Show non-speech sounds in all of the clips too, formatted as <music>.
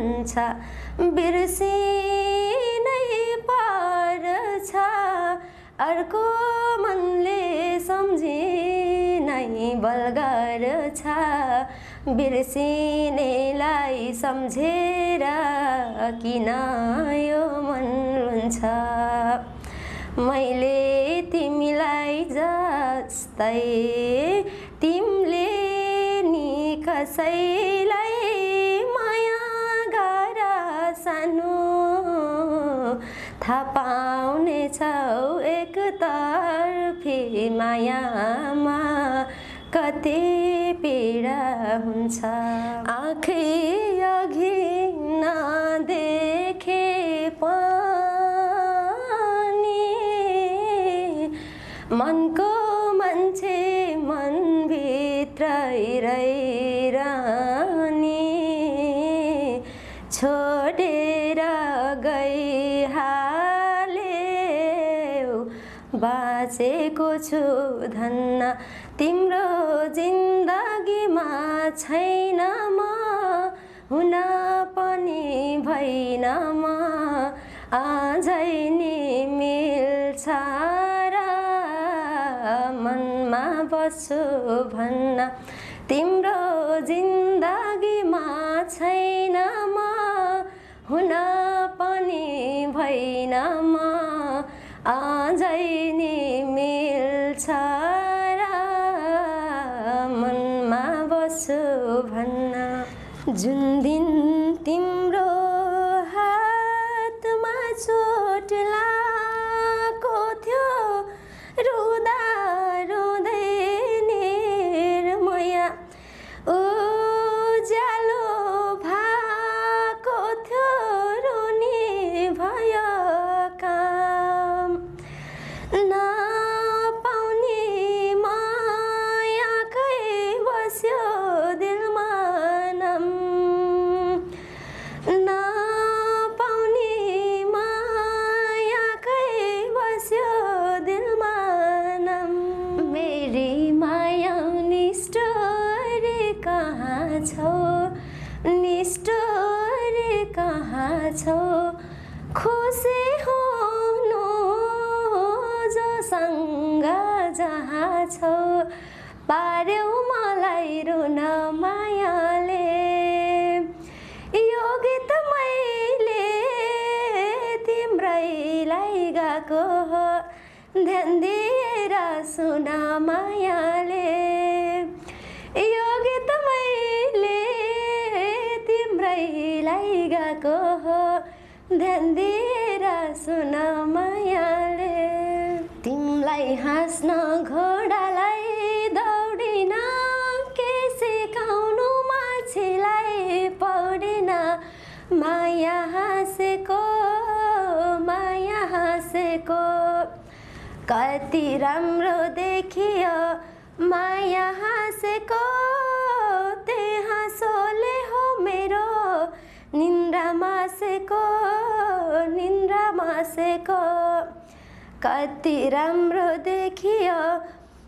हुन्छ बिर्सिनै पर्छ अर्को मनले सम्झिनै बलगर छ। बिर्सिनेलाई सम्झेर किन यो मन रुन्छ? मैले तिमीलाई जस्तै तिमीले नि कसैलाई पाउनेछौ एकतर्फी मायामा कति पीडा हुन्छ। आँखै अघि नदेखे बाँचेको छु धन्न? तिम्रो जिन्दगीमा छैन म। हुन पनि भइन म। आजै नि मिल्छ र मनमा बस्छु भन्न। तिम्रो जिन्दगीमा छैन म। हुन पनि भइन जुन दिन छौ खुसी हुनु जोसँग जहाँ छौ। पार्यौ मलाई रुन मायाले। यो गीत मैले तिम्रैलाई गाएको हो। ध्यान दिएर सुन ध्यान दिएर सुन मायाले। तिमीलाई हाँस्न घोडालाई दौडिन के सिकाउनु मान्छेलाई पौडिन। माया हाँसेको माया हाँसेको। कति राम्रो देखियो माया हाँसेको। त्यहाँ सोले हो मेरो निन्द्रा मासेको। निन्द्रा मासेको। कति राम्रो देखियो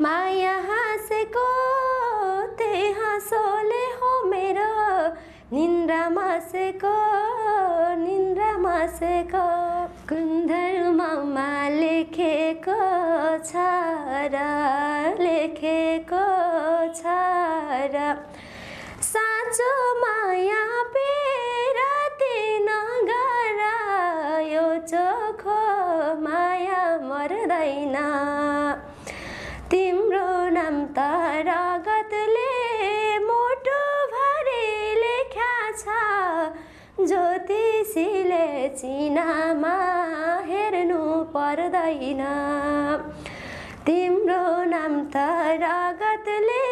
माया हाँसेको। त्यहाँ सोले हो मेरो निन्द्रा मासेको निन्द्रा मासेको। कुन्धर्ममा लेखेको छ र लेखेको। मर्दैन तिम्रो नाम त रगतले मोटो भरि लेख्या छ। ज्योतिषीले चिनामा हेर्नु पर्दैन। तिम्रो नाम त रगतले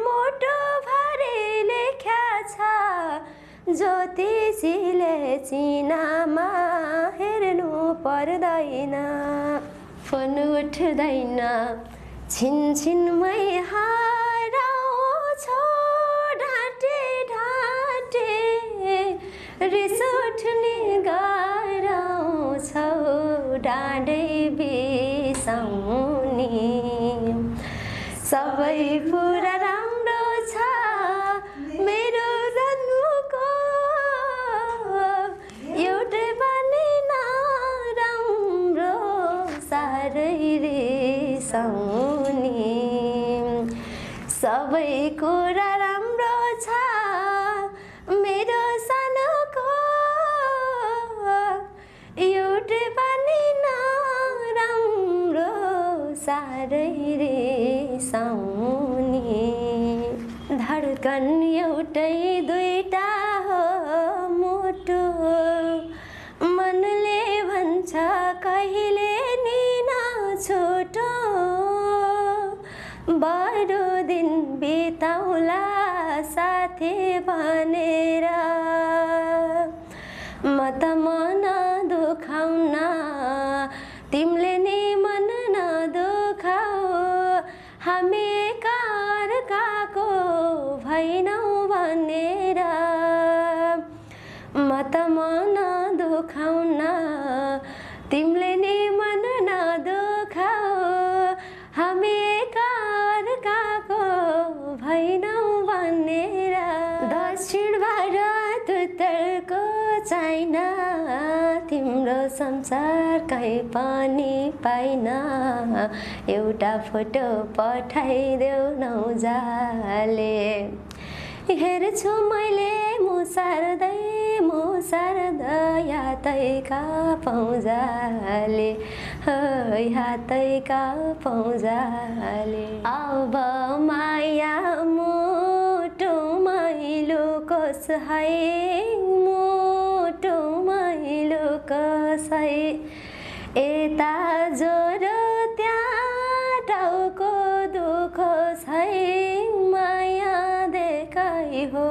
मोटो भरि लेख्या छ। ज्योतिषीले चिनामा हेर्नु पर्दैन। फोन उठ्दैन छिनछिनमै हराउँछ ढाँटे ढाँटे रिस उठ्ने गराउँछौ डाँडै बिसाउने सबै पुरा पारै रे साउनी सबै कुरा राम्रो छ मेरो सानोको। एउटै पनि नराम्रो साह्रै रिसाउने धडकन एउटै दुई बरु दिन बिताउला साथी भनेर। चाइना तिम्रो संसार कहीँ पनि पाइन। एउटा फोटो पठाइदेऊ नौजाले। हेर्छु मैले मुसार्दै मुसार्दा यातैका पौजाले हो यातैका पौजाले अब माया मुटु मैलो कस है मैलो कसै यता ज्वरो त्यहाँ टाउको दुःख छै माया देखाइ हो।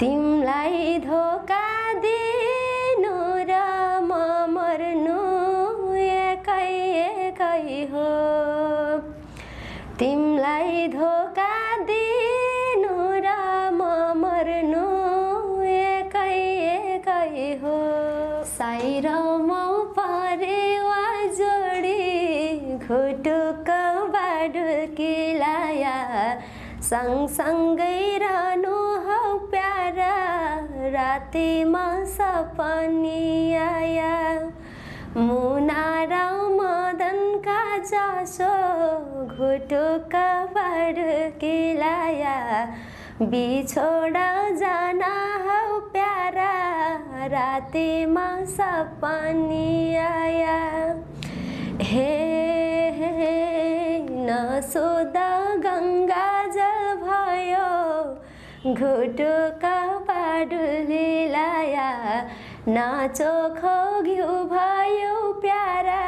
तिमीलाई धोका रातिमा सपनी आया मुना र मदनका जसो घुटुक बाडुकिलाया बिछोड जान हौ प्यारा रातिमा सपनी आया हे हे नसोद गङ्गा घुटुका पाडुलिलाया नाचोखो घिउ भयो प्यारा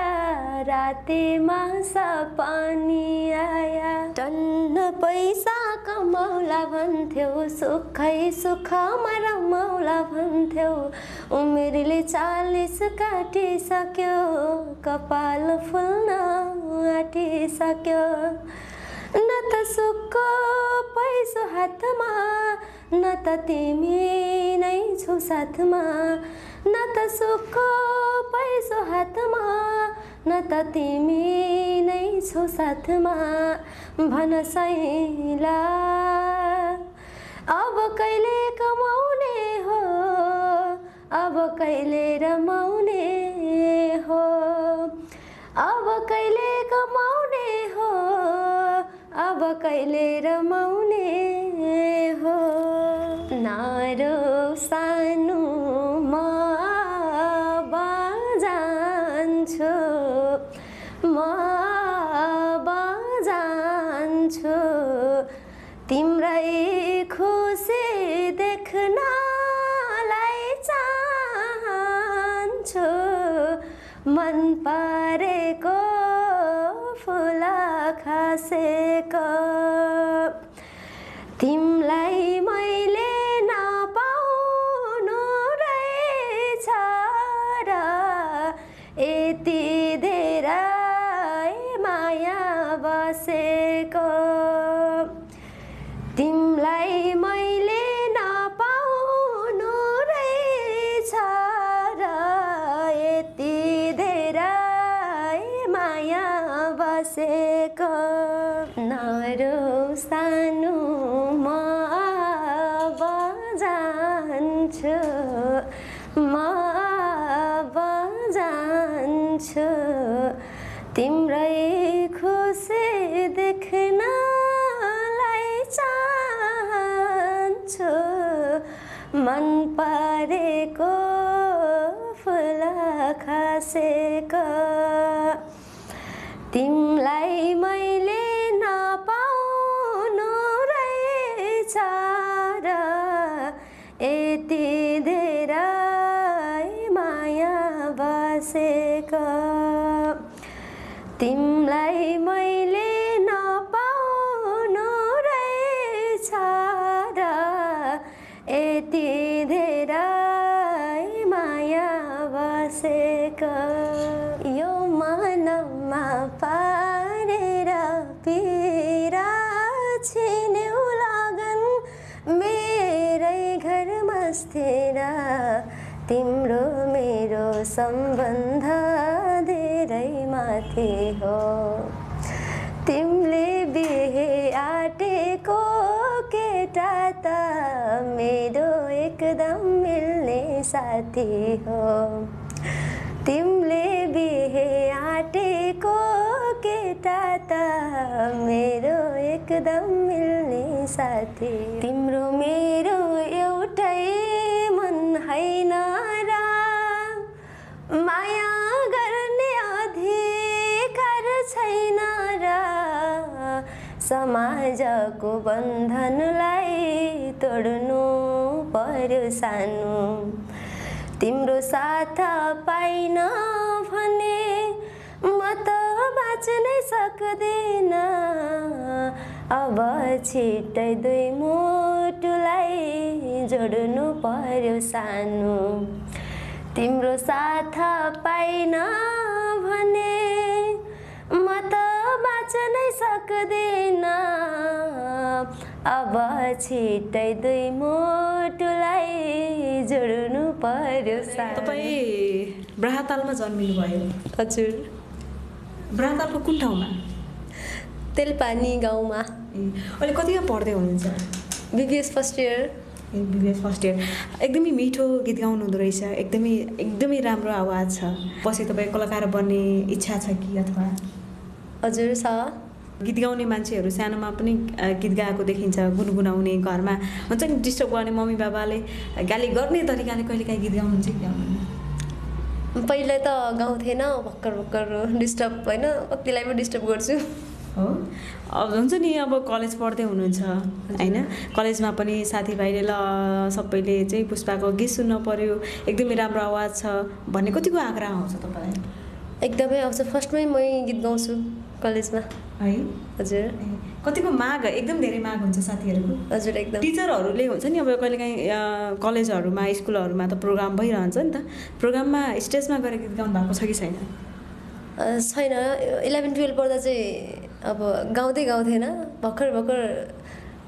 रातिमा सपनी आया। टन्न पैसा कमाउला भन्थ्यौ सुखै सुखमा रमाउला भन्थ्यौ। उमेरले चालिस काटिसक्यो कपाल फुल्न आँटिसक्यो। त सुक्को पैसो हातमा न त तिमी नै छौ साथमा। न त सुक्को पैसो हातमा न त तिमी नै छौ साथमा भन सैला। अब कहिले कमाउने हो अब कहिले रमाउने कहिले रमाउने तिमीलाई तिम्रै सम्बन्ध धेरै माथि हो तिमीले बिहे आँटेको केटा त मेरो एकदम मिल्ने साथी हो तिमीले बिहे आँटेको केटा त मेरो एकदम मिल्ने साथी। तिम्रो मेरो एउटै मन होइन। समाजको बन्धनलाई तोड्नु पर्यो सानो। तिम्रो साथ पाइन भने म त बाँच्नै सक्दिन। अब छिट्टै दुई मुटुलाई जोड्नु पर्यो सानो। तिम्रो साथ पाइन भने बाँच्नै सक्दिन अब छिट्टै दुई मुटुलाई जोड्नु पर्यो तपाईँ ब्राहतालमा जन्मिनु भयो। हजुर। ब्राहतालको कुन ठाउँमा? तेलपानी गाउँमा। अहिले कतिमा पढ्दै हुनुहुन्छ? BBS first year. BBS first year. एकदमै मिठो गीत गाउनु हुँदो रहेछ। एकदमै एकदमै राम्रो आवाज छ। पछि तपाईँ कलाकार बन्ने इच्छा छ कि अथवा? हजुर छ। गीत गाउने मान्छेहरू सानोमा पनि गीत गाएको देखिन्छ गुनगुनाउने घरमा। हुन्छ नि डिस्टर्ब गर्ने मम्मी बाबाले गाली गर्ने तरिकाले कहिलेकाहीँ गीत गाउनुहुन्छ कि गाउनुहुन्न पहिला त गाउँथेन भर्खर भर्खर डिस्टर्ब होइन कतिलाई पनि डिस्टर्ब गर्छु। हो? अब हुन्छ नि अब कलेज पढ्दै हुनुहुन्छ होइन? कलेजमा पनि साथीभाइले ल सबैले चाहिँ पुष्पाको गीत सुन्न पर्यो एकदमै राम्रो आवाज छ भन्ने कतिको आग्रह आउँछ तपाईँलाई? एकदमै आउँछ। फर्स्टमै मै गीत गाउँछु। कलेजमा। है? हजुर। कतिको माग एकदम धेरै माग हुन्छ साथीहरूको। हजुर एकदम। टिचरहरूले हुन्छ नि अब कहिलेकाहीँ कलेजहरूमा स्कुलहरूमा त प्रोग्राम भइरहन्छ नि त। प्रोग्राममा स्टेजमा गएर गीत गाउनु भएको छ कि छैन? छैन। इलेभेन टुवेल्भ पढ्दा चाहिँ अब गाउँदै गाउँथेन भर्खर भर्खर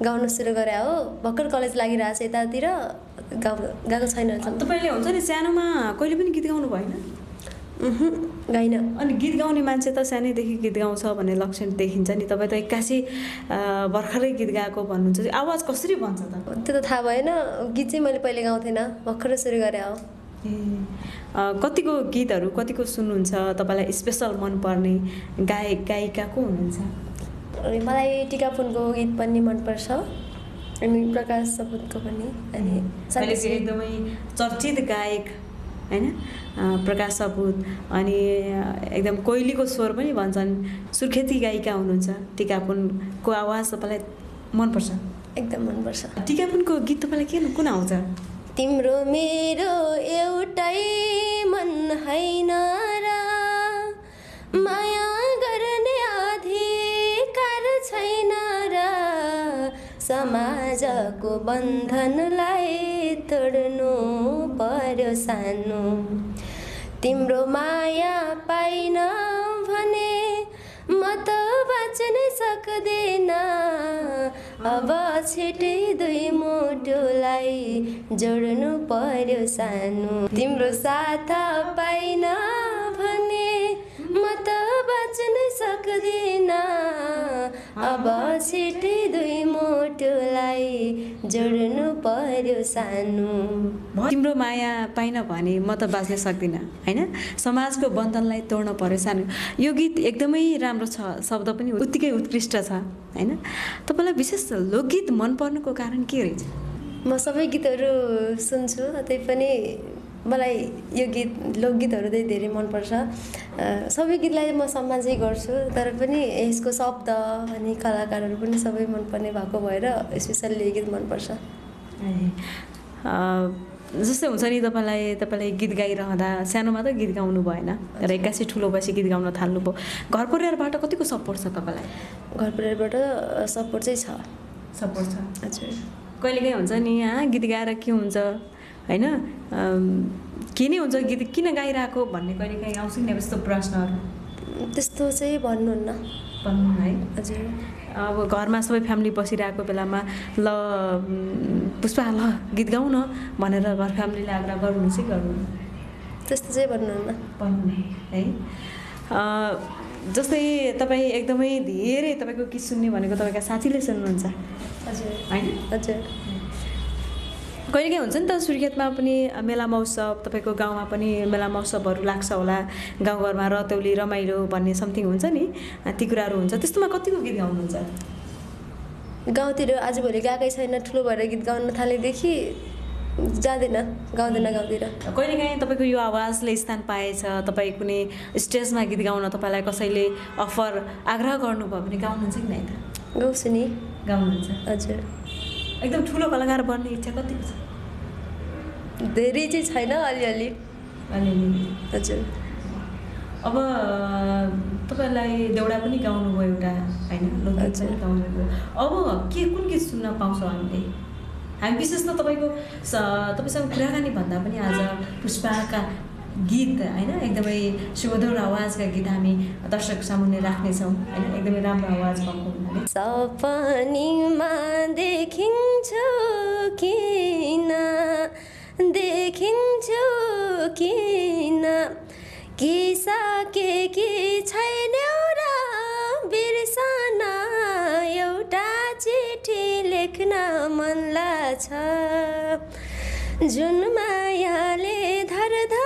गाउनु सुरु गरे हो। भर्खर कलेज लागिरहेको छ यतातिर। गाउ गएको छैन। तपाईँले हुन्छ नि सानोमा कहिले पनि गीत गाउनु भएन? गाइन। अनि गीत गाउने मान्छे त सानैदेखि गीत गाउँछ भन्ने लक्षण देखिन्छ नि तपाईँ त एक्कासी भर्खरै गीत गाएको भन्नुहुन्छ आवाज कसरी बन्छ त? त्यो त थाहा भएन गीत चाहिँ मैले पहिले गाउँथेन भर्खर सुरु गरे हो। ए कतिको गीतहरू कतिको सुन्नुहुन्छ तपाईँलाई स्पेसल मनपर्ने गायक गायिका को हुनुहुन्छ? अनि मलाई टिका फुनको गीत पनि मनपर्छ अनि प्रकाश सपुतको पनि अनि एकदमै चर्चित गायक होइन? प्रकाश सपुत अनि एकदम कोइलीको स्वर पनि भन्छन्। सुर्खेती गायिका हुनुहुन्छ। टिकापुनको आवाज तपाईँलाई मनपर्छ? एकदम मनपर्छ। टिकापुनको गीत तपाईँलाई के कुन आउँछ? तिम्रो मेरो एउटै मन होइन र समाजको बन्धनलाई तोड्नु पर्यो सानो। तिम्रो माया पाइन भने म त बाँच्नै सक्दिन। अब छिटै दुई मुटुलाई जोड्नु पर्यो सानो। तिम्रो साथ पाइन भने म त बाँच्नै सक्दिन। अब छिटै दुई मुटुलाई जोड्नु पर्यो सानो। तिम्रो माया पाइन भने म त बाँच्न सक्दिनँ होइन? समाजको बन्धनलाई तोड्न पर्यो सानो। यो गीत एकदमै राम्रो छ शब्द पनि उत्तिकै उत्कृष्ट छ होइन? तपाईँलाई विशेष लोकगीत मन पर्नुको कारण के रहेछ? म सबै गीतहरू सुन्छु त्यही पनि मलाई यो गीत लोकगीतहरू चाहिँ धेरै मनपर्छ। सबै गीतलाई म सम्मान चाहिँ गर्छु तर पनि यसको शब्द अनि कलाकारहरू पनि सबै मनपर्ने भएको भएर स्पेसल्ली यो गीत मनपर्छ। जस्तै हुन्छ नि तपाईँलाई तपाईँलाई गीत गाइरहँदा सानोमा त गीत गाउनु भएन र एक्कासी ठुलो भएपछि गीत गाउन थाल्नुभयो। घर परिवारबाट कतिको सपोर्ट छ तपाईँलाई? घर परिवारबाट सपोर्ट चाहिँ छ। सपोर्ट छ। हजुर। कहिलेकाहीँ हुन्छ नि यहाँ गीत गाएर के हुन्छ? होइन? के नै हुन्छ गीत किन गाइरहेको भन्ने कहिलेकाहीँ आउँछ नि? अब यस्तो प्रश्नहरू। त्यस्तो चाहिँ भन्नुहुन्न। भन्नु है? हजुर। अब घरमा सबै फ्यामिली बसिरहेको बेलामा ल पुष्पा ल गीत गाउँ न भनेर घर फ्यामिलीले आग्रह गर्नुहुन्छ कि गर्नु त्यस्तो चाहिँ भन्नुहुन्न। भन्नु है? जस्तै तपाईँ एकदमै धेरै तपाईँको गीत सुन्ने भनेको तपाईँका साथीले सुन्नुहुन्छ। हजुर। होइन? हजुर। कहिलेकाहीँ हुन्छ नि त सुर्खेतमा पनि मेला महोत्सव तपाईँको गाउँमा पनि मेला महोत्सवहरू लाग्छ होला। गाउँघरमा रतौली रमाइलो भन्ने समथिङ हुन्छ नि ती कुराहरू हुन्छ। त्यस्तोमा कतिको गीत गाउनुहुन्छ? गाउँतिर आजभोलि गएकै छैन ठुलो भएर गीत गाउन थालेदेखि जाँदैन गाउँदैन गाउँतिर। कहिलेकाहीँ तपाईँको यो आवाजले स्थान पाएछ तपाईँ कुनै स्टेजमा गीत गाउन तपाईँलाई कसैले अफर आग्रह गर्नुभयो भने गाउनुहुन्छ कि नै त? गाउँछु नि। गाउनुहुन्छ। हजुर। एकदम ठुलो कलाकार बन्ने इच्छा कतिको छ धेरै चाहिँ छैन अलिअलि। अलिअलि। हजुर। अब तपाईँलाई देउडा पनि गाउनुभयो एउटा होइन? लोकगीत। पनि गाउनुभयो। अब के कुन गीत सुन्न पाउँछौँ हामीले? हामी विशेष त तपाईँको तपाईँसँग कुराकानी भन्दा पनि आज पुष्पाका गीत होइन? एकदमै सुमधुर आवाजका गीत हामी दर्शक सामुन्ने राख्नेछौँ। होइन? एकदमै राम्रो आवाज भएको हुनाले। सपनीमा देखिन्छु किन? देखिन्छु किन? कि सके कि छैन र बिर्सन? एउटा चिठी लेख्न मन लाग्छ। जुन मायाले धरधरी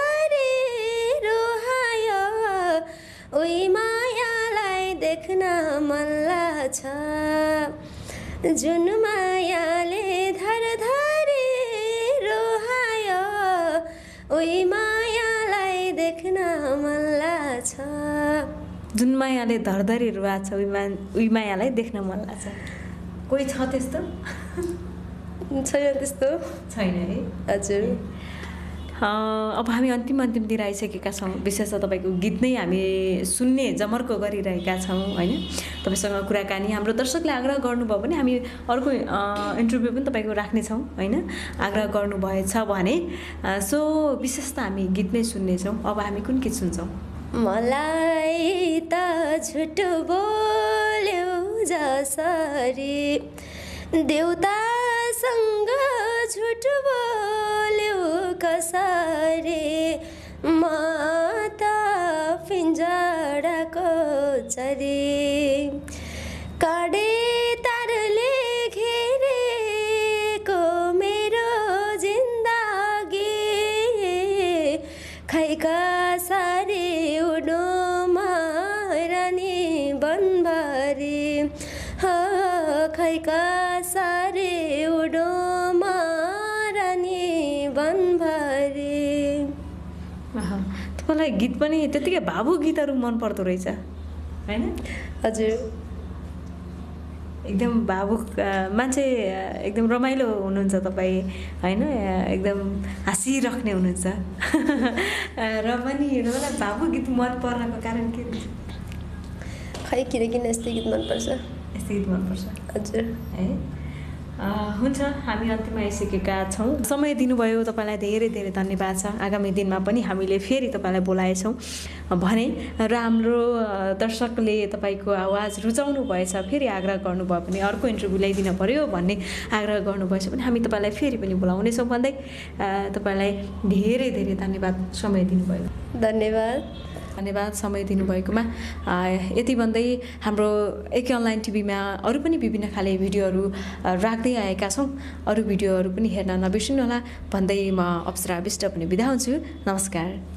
उही मायालाई देख्न मन लाग्छ। जुन मायाले धरधरी रोहायो उही मायालाई देख्न मन लाग्छ। जुन मायाले धरधरी रुवा छ उही मा उही मायालाई देख्न मन लाग्छ। कोही छ त्यस्तो? छैन त्यस्तो। छैन है? हजुर। अब हामी अन्तिम अन्तिमतिर आइसकेका छौँ। विशेष त तपाईँको गीत नै हामी सुन्ने जमर्को गरिरहेका छौँ होइन? तपाईँसँग कुराकानी हाम्रो दर्शकले आग्रह गर्नुभयो भने हामी अर्को इन्टरभ्यू पनि तपाईँको राख्नेछौँ होइन? आग्रह गर्नुभएछ भने सो विशेष त हामी गीत नै सुन्नेछौँ। अब हामी कुन गीत सुन्छौँ? मलाई त झुट बोल्यो जसरी। देउतासँग झुट बोल्यो कसरी म त पिन्जडाको चरी काडे तारले घेरेको मेरो जिन्दगी खैका सारी उडोमा रानी बनभरी। हो खैका सारी उडोमा तपाईँलाई गीत पनि त्यत्तिकै भावुक गीतहरू मन पर्दो रहेछ। होइन? हजुर। एकदम भावुक मान्छे एकदम रमाइलो हुनुहुन्छ तपाईँ होइन? एकदम हाँसिराख्ने हुनुहुन्छ। <laughs> र पनि तपाईँलाई भावुक गीत मन पर्नको कारण के हुन्छ? खै किनकिन यस्तै गीत मनपर्छ? यस्तो गीत मनपर्छ। हजुर। है? हुन्छ हामी अन्तिममा आइसकेका छौँ। समय दिनुभयो तपाईँलाई धेरै धेरै धन्यवाद छ। आगामी दिनमा पनि हामीले फेरि तपाईँलाई बोलाएछौँ भने र हाम्रो दर्शकले तपाईँको आवाज रुचाउनु भएछ फेरि आग्रह गर्नुभयो भने अर्को इन्टरभ्यू ल्याइदिनु पऱ्यो भन्ने आग्रह गर्नुभएछ भने हामी तपाईँलाई फेरि पनि बोलाउनेछौँ भन्दै तपाईँलाई धेरै धेरै धन्यवाद समय दिनुभयो। धन्यवाद। धन्यवाद समय दिनुभएकोमा। यति भन्दै हाम्रो एके अनलाइन टिभीमा अरू पनि विभिन्न खाले भिडियोहरू राख्दै आएका छौँ। अरू भिडियोहरू पनि हेर्न नबिर्सिनुहोला। भन्दै म अप्सरा विष्ट पनि बिदा हुन्छु। नमस्कार।